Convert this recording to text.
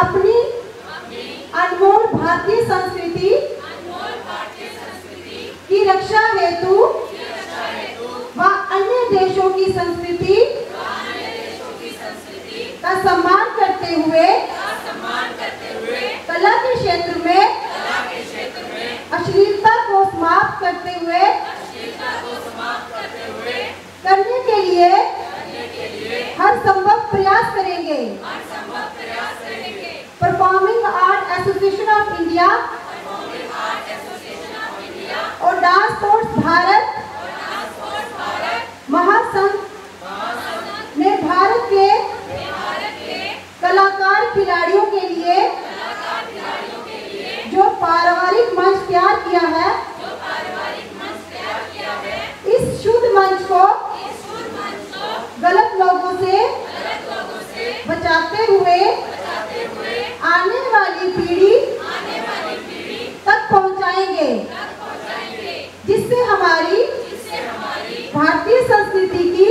अपनी अनमोल भारतीय संस्कृति की रक्षा हेतु व अन्य देशों की संस्कृति का सम्मान करते हुए कला के क्षेत्र में अश्लीलता को समाप्त करते हुए करने के लिए हर संभव प्रयास करेंगे। एसोसिएशन ऑफ़ इंडिया और डांस स्पोर्ट्स भारत महासंघ ने भारत के कलाकार खिलाड़ियों के लिए जो पारिवारिक मंच तैयार किया है, इस शुद्ध मंच को गलत लोगों से बचाते हुए वाली पीढ़ी तक पहुंचाएँगे। जिससे हमारी भारतीय संस्कृति की